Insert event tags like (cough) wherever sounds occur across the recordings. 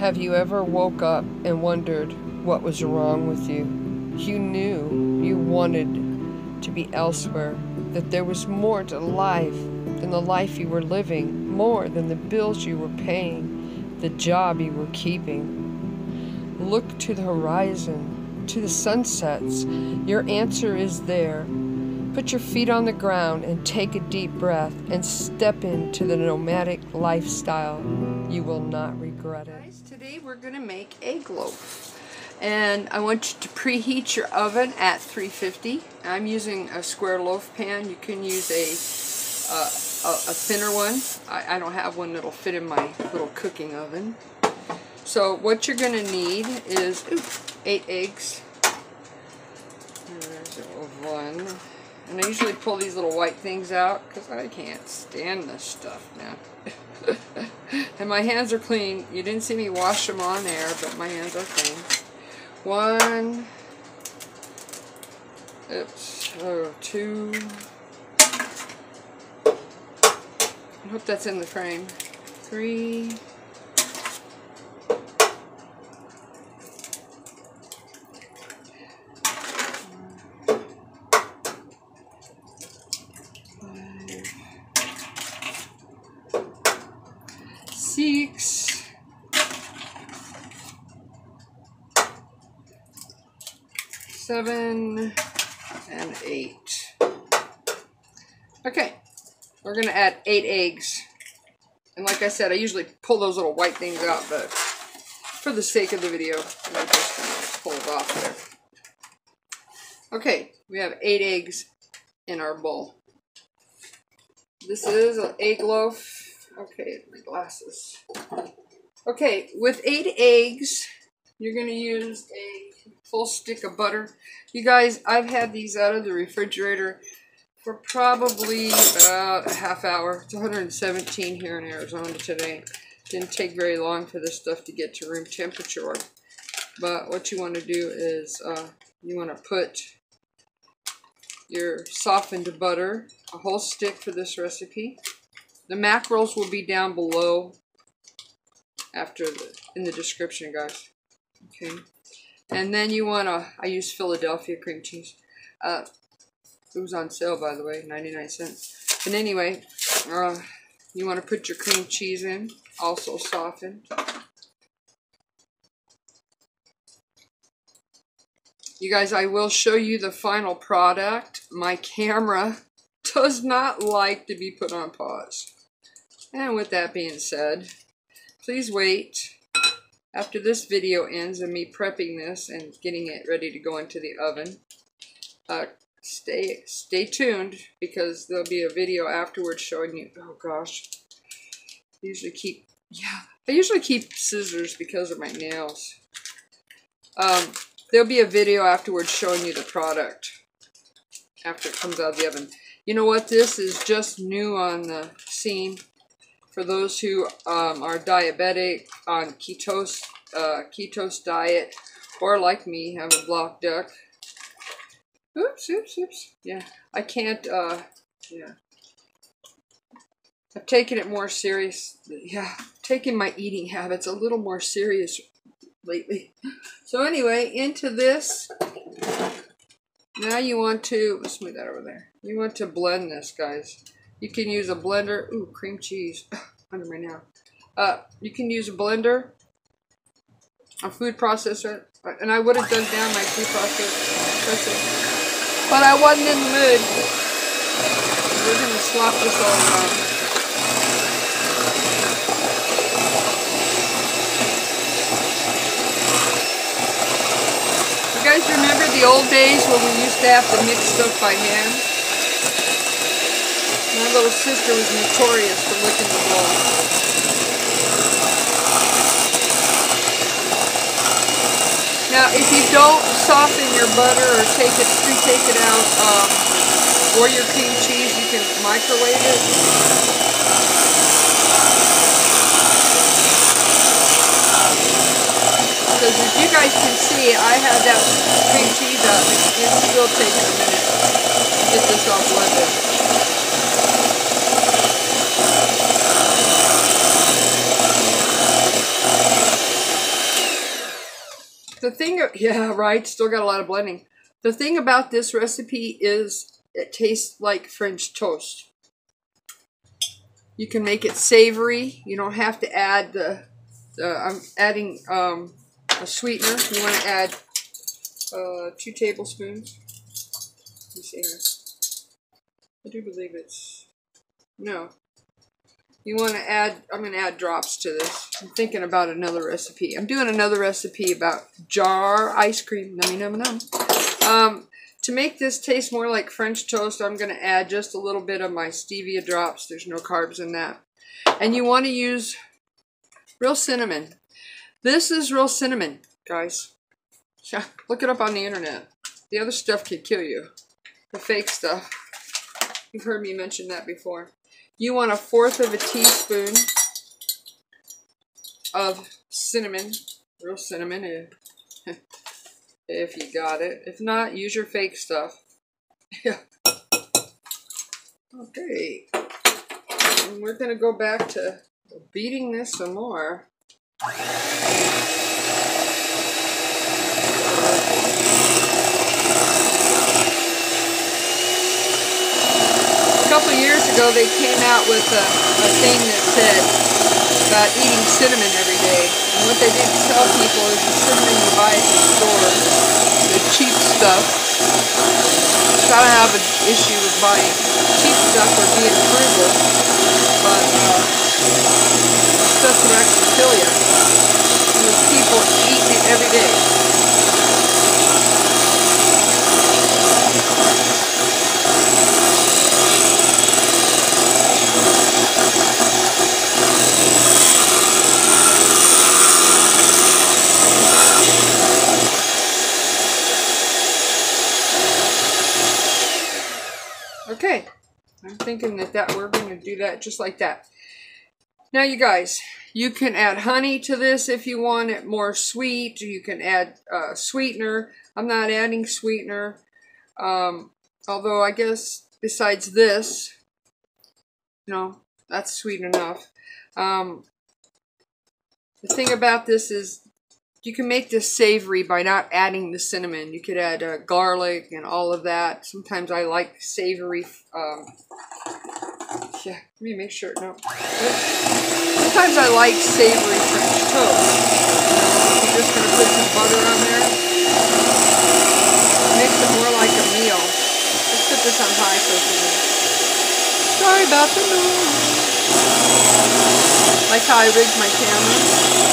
Have you ever woke up and wondered what was wrong with you? You knew you wanted to be elsewhere, that there was more to life than the life you were living, more than the bills you were paying, the job you were keeping. Look to the horizon, to the sunsets. Your answer is there. Put your feet on the ground and take a deep breath and step into the nomadic lifestyle. You will not regret it. Guys, today we're going to make egg loaf. And I want you to preheat your oven at 350. I'm using a square loaf pan. You can use a, uh, a, a, thinner one. I, I don't have one that'll fit in my little cooking oven. So what you're going to need is eight eggs. There's one. And I usually pull these little white things out because I can't stand this stuff now. (laughs) and my hands are clean. You didn't see me wash them on there, but my hands are clean. One. Oops. Oh, two. I hope that's in the frame. Three. Six, seven, and eight. Okay, we're to add eight eggs. And like I said, I usually pull those little white things out, but for the sake of the video, I'm just to pull it off there. Okay, we have eight eggs in our bowl. This is an egg loaf Okay, glasses. Okay, with eight eggs, you're going to use a full stick of butter. You guys, I've had these out of the refrigerator for probably about a half hour. It's 117 here in Arizona today. Didn't take very long for this stuff to get to room temperature. But what you want to do is uh, you want to put your softened butter, a whole stick for this recipe. The macros will be down below after the, in the description, guys. Okay. And then you want to, I use Philadelphia cream cheese. Uh, it was on sale, by the way, 99 cents. But anyway, uh, you want to put your cream cheese in, also softened. You guys, I will show you the final product. My camera (laughs) does not like to be put on pause. And with that being said, please wait after this video ends and me prepping this and getting it ready to go into the oven. Uh, stay stay tuned because there'll be a video afterwards showing you. Oh gosh, I usually keep yeah. I usually keep scissors because of my nails. Um, there'll be a video afterwards showing you the product after it comes out of the oven. You know what? This is just new on the scene for those who um, are diabetic on ketose, uh, ketose diet, or like me, have a block duck. Oops, oops, oops. Yeah, I can't, uh, yeah. I've taken it more serious. Yeah, taking my eating habits a little more serious lately. So anyway, into this. Now you want to, let's move that over there. You want to blend this, guys. You can use a blender. Ooh, cream cheese (laughs) under my nail. Uh, you can use a blender, a food processor, and I would have done down my food processor, but I wasn't in the mood. We're gonna swap this all around. You guys remember the old days when we used to have to mix stuff by hand? My little sister was notorious for licking the bowl. Now, if you don't soften your butter or take it, pre-take it out, um, or your cream cheese, you can microwave it. Because as you guys can see, I had that cream cheese out. It's still taking a minute to get this all blended. The thing, (laughs) yeah, right, still got a lot of blending. The thing about this recipe is it tastes like French toast. You can make it savory. You don't have to add the, the I'm adding um, a sweetener. You want to add uh, two tablespoons. Let me see here. I do believe it's, no, you want to add, I'm going to add drops to this. I'm thinking about another recipe. I'm doing another recipe about jar ice cream. Nummy num num. Um, to make this taste more like French toast, I'm going to add just a little bit of my stevia drops. There's no carbs in that. And you want to use real cinnamon. This is real cinnamon, guys. (laughs) Look it up on the internet. The other stuff can kill you. The fake stuff. You've heard me mention that before. You want a fourth of a teaspoon of cinnamon, real cinnamon, eh, (laughs) if you got it. If not, use your fake stuff. (laughs) Okay. And we're going to go back to beating this some more. Ago they came out with a, a thing that said about eating cinnamon every day. And what they didn't tell people is the cinnamon you buy at the store, the cheap stuff. Gotta have an issue with buying cheap stuff or being frugal, but uh, stuff can actually kill you. There's people eating it every day. Okay, I'm thinking that, that we're going to do that just like that. Now you guys, you can add honey to this if you want it more sweet. You can add uh, sweetener. I'm not adding sweetener. Um, although I guess besides this, you know, that's sweet enough. Um, the thing about this is you can make this savory by not adding the cinnamon. You could add uh, garlic and all of that. Sometimes I like savory. Um, yeah, let me make sure. No. Sometimes I like savory French toast. I'm just going to put some butter on there. Makes it more like a meal. Let's put this on high for a few minutes. Sorry about the noise. Like how I rigged my camera.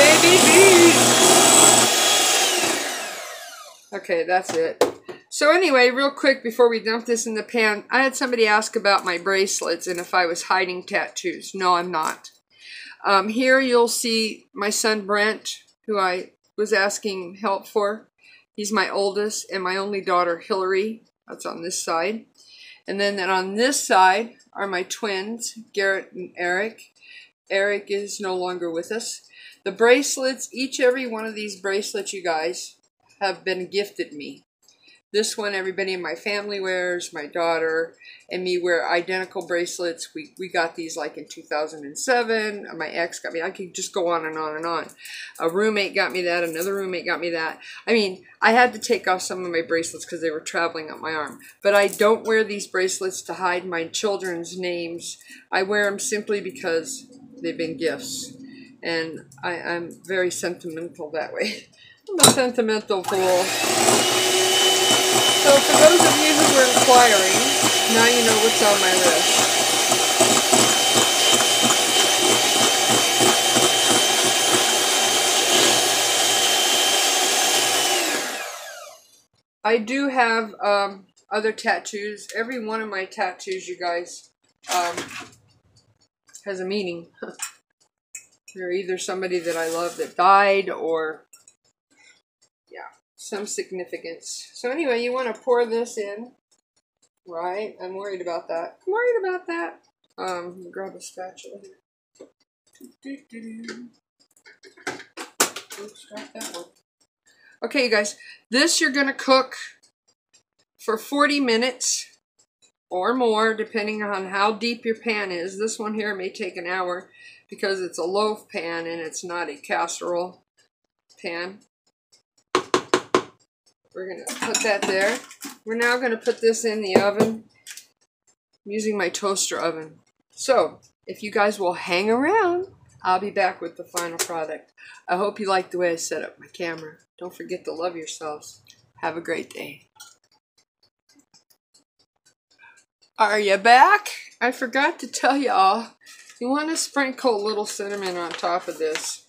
Baby, beat! Okay, that's it. So anyway, real quick before we dump this in the pan, I had somebody ask about my bracelets and if I was hiding tattoos. No, I'm not. Um, here you'll see my son Brent, who I was asking help for. He's my oldest, and my only daughter Hillary. That's on this side. And then, then on this side are my twins, Garrett and Eric. Eric is no longer with us. The bracelets, each every one of these bracelets, you guys, have been gifted me. This one, everybody in my family wears. My daughter and me wear identical bracelets. We, we got these like in 2007. My ex got me. I could just go on and on and on. A roommate got me that. Another roommate got me that. I mean, I had to take off some of my bracelets because they were traveling up my arm. But I don't wear these bracelets to hide my children's names. I wear them simply because they've been gifts. And I, I'm very sentimental that way. (laughs) I'm a sentimental fool. So for those of you who were inquiring, now you know what's on my list. I do have um, other tattoos. Every one of my tattoos, you guys, um, has a meaning. (laughs) They're either somebody that I love that died or yeah, some significance. So anyway, you want to pour this in, right? I'm worried about that. I'm worried about that. Um, grab a spatula here. That one. Okay, you guys, this you're going to cook for 40 minutes or more, depending on how deep your pan is. This one here may take an hour because it's a loaf pan and it's not a casserole pan. We're going to put that there. We're now going to put this in the oven I'm using my toaster oven. So, if you guys will hang around, I'll be back with the final product. I hope you like the way I set up my camera. Don't forget to love yourselves. Have a great day. Are you back? I forgot to tell y'all, you want to sprinkle a little cinnamon on top of this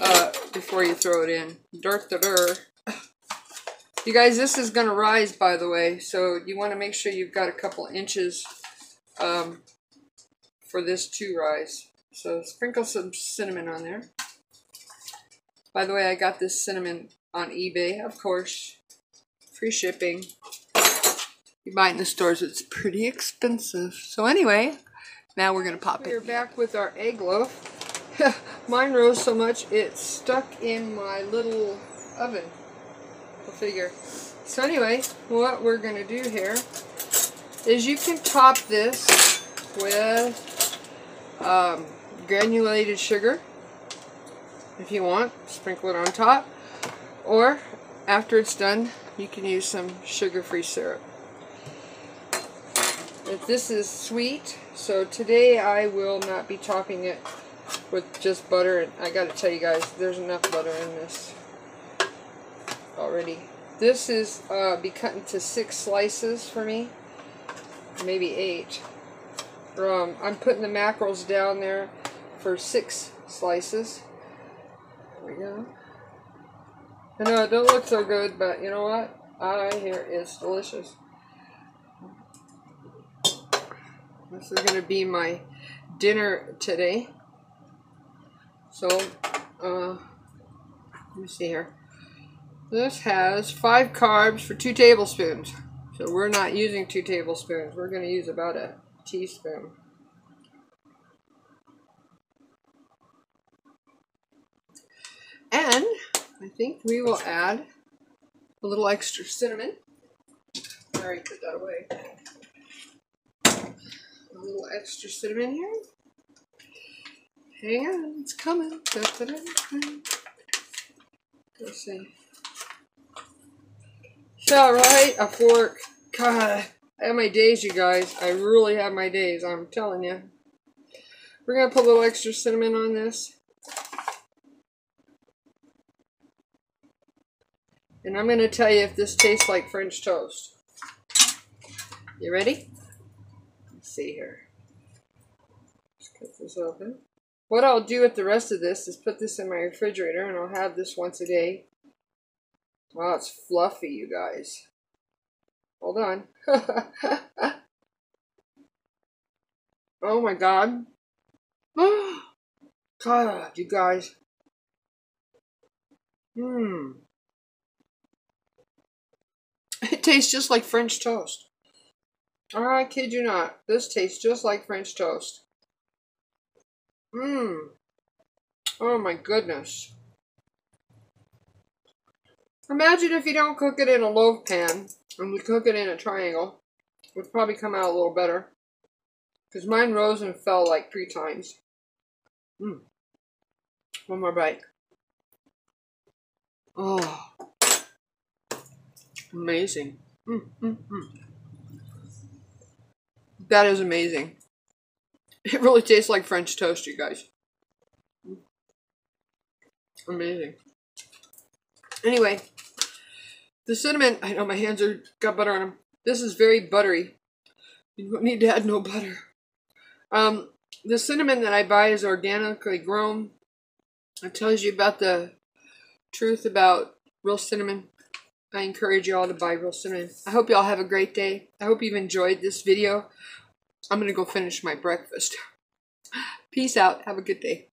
uh, before you throw it in. Dirt da -dur. You guys, this is going to rise, by the way, so you want to make sure you've got a couple inches um, for this to rise. So sprinkle some cinnamon on there. By the way, I got this cinnamon on eBay, of course. Free shipping. You buy it in the stores, it's pretty expensive. So anyway, now we're going to pop we're it. We're back with our egg loaf. (laughs) Mine rose so much it's stuck in my little oven. I'll figure. So anyway, what we're going to do here is you can top this with um, granulated sugar if you want. Sprinkle it on top. Or after it's done, you can use some sugar-free syrup. If this is sweet, so today I will not be topping it with just butter. And I got to tell you guys, there's enough butter in this already. This is uh, be cut into six slices for me, maybe eight. Um, I'm putting the macros down there for six slices. There we go. I know it don't look so good, but you know what? I hear it's delicious. This is going to be my dinner today. So, uh, let me see here. This has five carbs for two tablespoons. So we're not using two tablespoons. We're going to use about a teaspoon. And I think we will add a little extra cinnamon. Already put that away. A little extra cinnamon here. Hang on, it's coming. Da, da, da, Let's see. So, right, a fork. God, I have my days, you guys. I really have my days, I'm telling you. We're going to put a little extra cinnamon on this. And I'm going to tell you if this tastes like French toast. You ready? See here. Let's cut this open. What I'll do with the rest of this is put this in my refrigerator and I'll have this once a day. Wow, it's fluffy, you guys. Hold on. (laughs) oh my god. (gasps) god, you guys. Mmm. It tastes just like French toast. I kid you not. This tastes just like French toast. Mmm. Oh my goodness. Imagine if you don't cook it in a loaf pan and you cook it in a triangle. It would probably come out a little better. Because mine rose and fell like three times. Mmm. One more bite. Oh. Amazing. Mm, mm, mm. That is amazing. It really tastes like French toast, you guys. Amazing. Anyway, the cinnamon, I know my hands are got butter on them. This is very buttery. You don't need to add no butter. Um, the cinnamon that I buy is organically grown. It tells you about the truth about real cinnamon. I encourage you all to buy real cinnamon. I hope you all have a great day. I hope you've enjoyed this video. I'm going to go finish my breakfast. (laughs) Peace out. Have a good day.